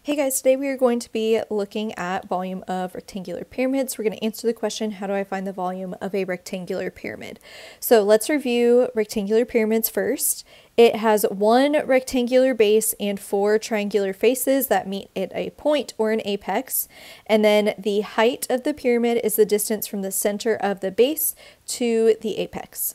Hey guys, today we are going to be looking at volume of rectangular pyramids. We're going to answer the question, how do I find the volume of a rectangular pyramid? So let's review rectangular pyramids first. It has one rectangular base and four triangular faces that meet at a point or an apex. And then the height of the pyramid is the distance from the center of the base to the apex.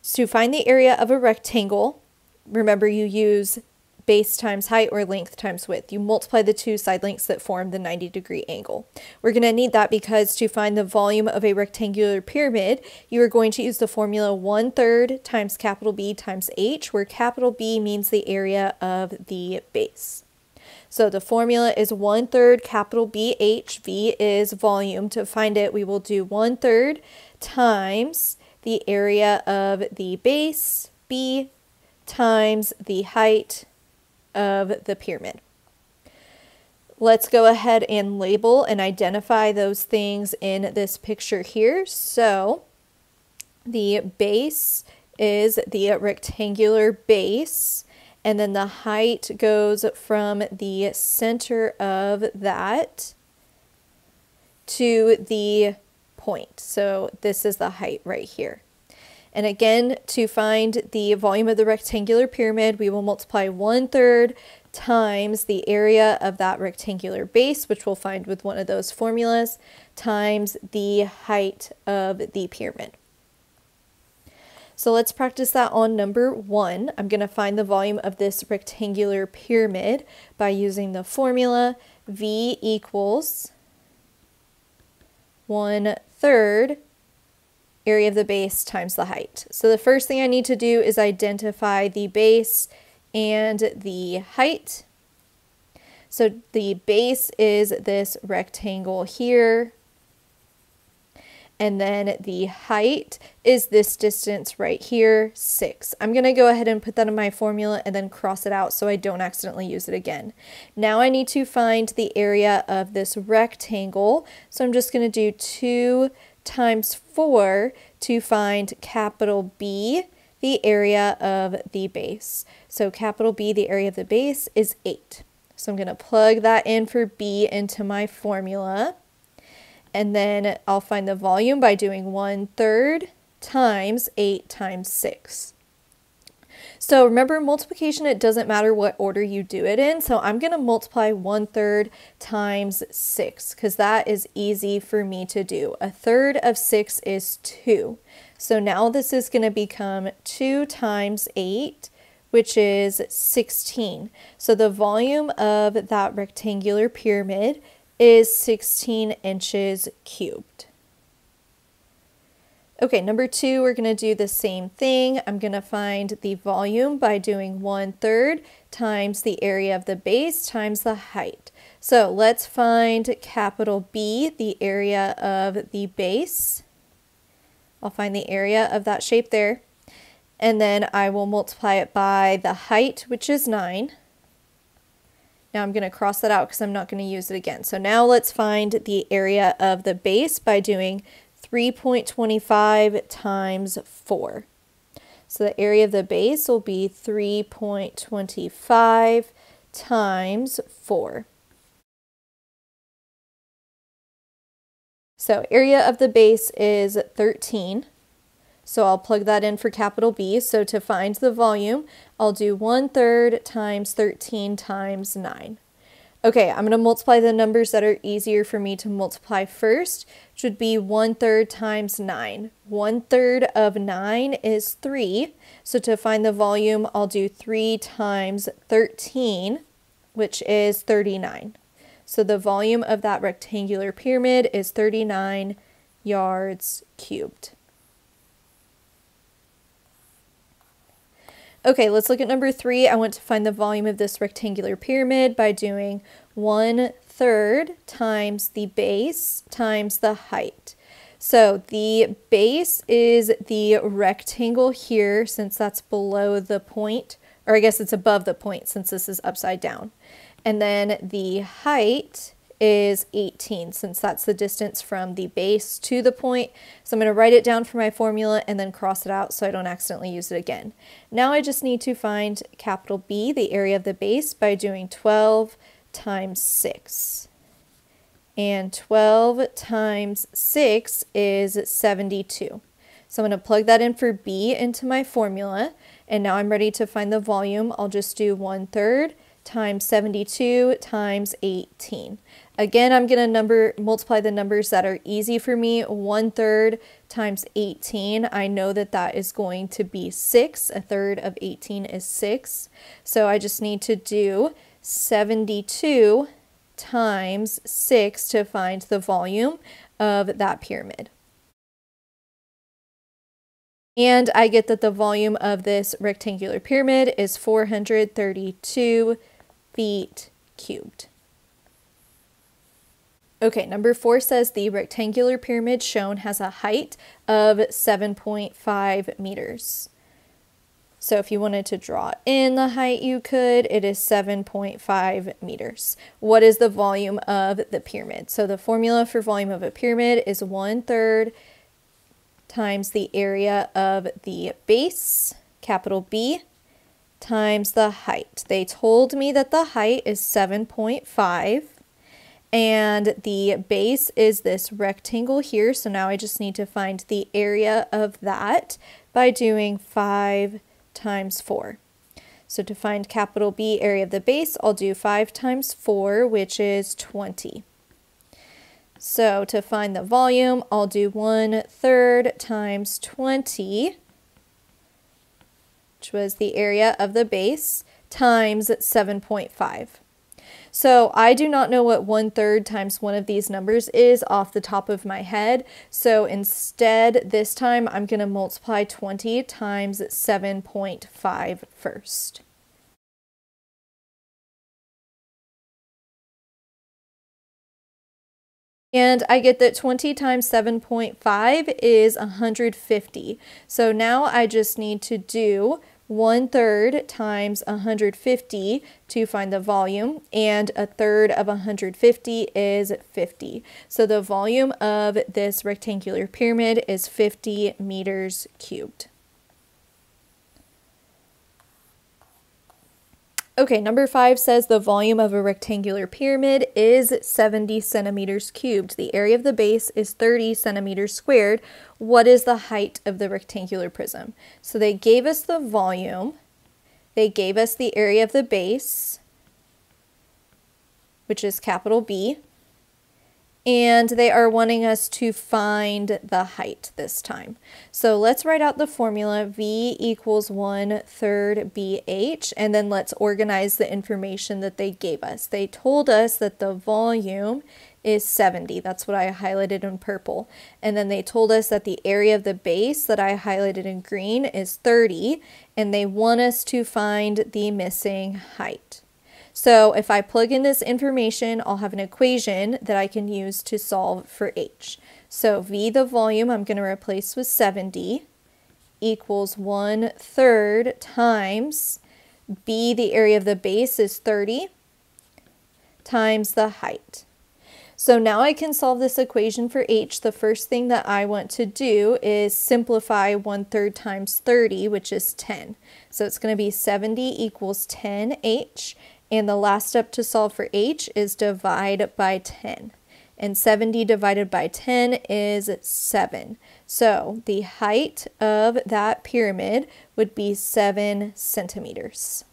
So to find the area of a rectangle, remember you use base times height or length times width. You multiply the two side lengths that form the 90 degree angle. We're going to need that because to find the volume of a rectangular pyramid, you are going to use the formula 1 third times capital B times H, where capital B means the area of the base. So the formula is 1 third capital BH, V is volume. To find it, we will do 1 third times the area of the base, B, times the height, of the pyramid. Let's go ahead and label and identify those things in this picture here. So the base is the rectangular base and then the height goes from the center of that to the point. So this is the height right here. And again, to find the volume of the rectangular pyramid, we will multiply one third times the area of that rectangular base, which we'll find with one of those formulas, times the height of the pyramid. So let's practice that on number one. I'm going to find the volume of this rectangular pyramid by using the formula V equals one third area of the base times the height. So the first thing I need to do is identify the base and the height. So the base is this rectangle here. And then the height is this distance right here, 6. I'm going to go ahead and put that in my formula and then cross it out so I don't accidentally use it again. Now I need to find the area of this rectangle. So I'm just going to do 2 times 4 to find capital B, the area of the base. So capital B, the area of the base, is 8. So I'm going to plug that in for B into my formula. And then I'll find the volume by doing 1 third times 8 times 6. So remember multiplication, it doesn't matter what order you do it in. So I'm going to multiply one third times six because that is easy for me to do. A third of six is two. So now this is going to become two times eight which is 16. So the volume of that rectangular pyramid is 16 inches cubed. Okay, number two, we're going to do the same thing. I'm going to find the volume by doing one third times the area of the base times the height. So let's find capital B, the area of the base. I'll find the area of that shape there. And then I will multiply it by the height, which is 9. Now I'm going to cross that out because I'm not going to use it again. So now let's find the area of the base by doing 3.25 times 4. So the area of the base will be 3.25 times 4. So area of the base is 13. So I'll plug that in for capital B. So to find the volume, I'll do 1 third times 13 times 9. Okay, I'm going to multiply the numbers that are easier for me to multiply first, which would be 1 third times 9. 1 third of 9 is 3, so to find the volume, I'll do 3 times 13, which is 39. So the volume of that rectangular pyramid is 39 yards cubed. Okay, let's look at number three. I want to find the volume of this rectangular pyramid by doing one third times the base times the height. So the base is the rectangle here since that's below the point, or I guess it's above the point since this is upside down. And then the height is 18 since that's the distance from the base to the point. So I'm going to write it down for my formula and then cross it out so I don't accidentally use it again. Now I just need to find capital B, the area of the base, by doing 12 times 6. And 12 times 6 is 72. So I'm going to plug that in for B into my formula. And now I'm ready to find the volume. I'll just do 1 third times 72 times 18. Again, I'm going to number multiply the numbers that are easy for me. 1 third times 18. I know that that is going to be 6. A third of 18 is 6. So I just need to do 72 times 6 to find the volume of that pyramid. And I get that the volume of this rectangular pyramid is 432 feet cubed. Okay, number four says the rectangular pyramid shown has a height of 7.5 meters. So if you wanted to draw in the height, you could. It is 7.5 meters. What is the volume of the pyramid? So the formula for volume of a pyramid is one third times the area of the base, capital B, times the height. They told me that the height is 7.5 and the base is this rectangle here. So now I just need to find the area of that by doing 5 times 4. So to find capital B area of the base, I'll do 5 times 4, which is 20. So to find the volume, I'll do 1 third times 20, which was the area of the base, times 7.5. So I do not know what 1 third times one of these numbers is off the top of my head. So instead, this time I'm going to multiply 20 times 7.5 first. And I get that 20 times 7.5 is 150. So now I just need to do 1 third times 150 to find the volume, and a third of 150 is 50. So the volume of this rectangular pyramid is 50 meters cubed. Okay, number five says the volume of a rectangular pyramid is 70 centimeters cubed. The area of the base is 30 centimeters squared. What is the height of the rectangular prism? So they gave us the volume, they gave us the area of the base, which is capital B, and they are wanting us to find the height this time. So let's write out the formula V equals 1 third BH and then let's organize the information that they gave us. They told us that the volume is 70. That's what I highlighted in purple. And then they told us that the area of the base that I highlighted in green is 30 and they want us to find the missing height. So if I plug in this information, I'll have an equation that I can use to solve for h. So V, the volume, I'm going to replace with 70 equals 1 third times B, the area of the base is 30, times the height. So now I can solve this equation for h. The first thing that I want to do is simplify 1 third times 30, which is 10. So it's going to be 70 equals 10h, and the last step to solve for h is divide by 10. And 70 divided by 10 is 7. So the height of that pyramid would be 7 centimeters.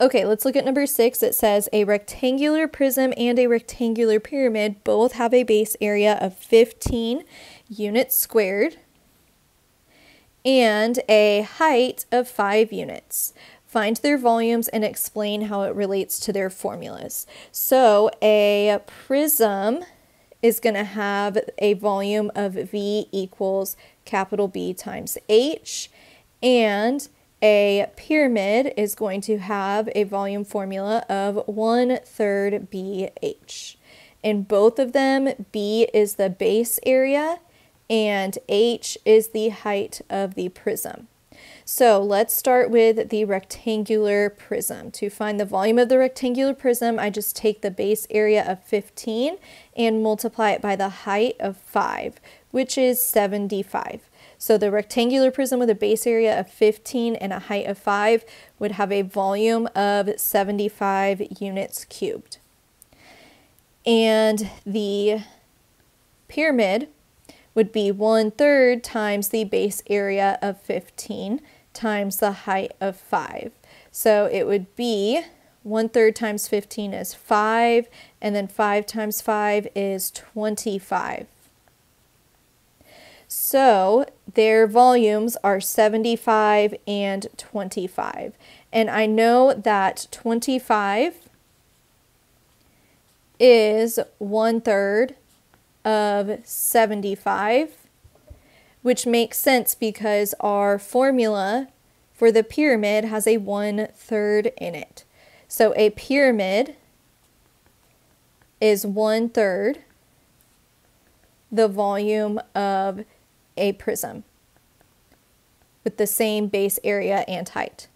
Okay, let's look at number six. It says a rectangular prism and a rectangular pyramid both have a base area of 15 units squared and a height of 5 units find their volumes, and explain how it relates to their formulas. So a prism is going to have a volume of V equals capital B times H, and a pyramid is going to have a volume formula of 1 third BH. In both of them, B is the base area and H is the height of the prism. So let's start with the rectangular prism. To find the volume of the rectangular prism, I just take the base area of 15 and multiply it by the height of 5, which is 75. So the rectangular prism with a base area of 15 and a height of 5 would have a volume of 75 units cubed. And the pyramid would be one third times the base area of 15 times the height of 5. So it would be one third times 15 is 5, and then 5 times 5 is 25. So their volumes are 75 and 25. And I know that 25 is one third of 75, which makes sense because our formula for the pyramid has a one third in it. So a pyramid is one third the volume of a prism with the same base area and height.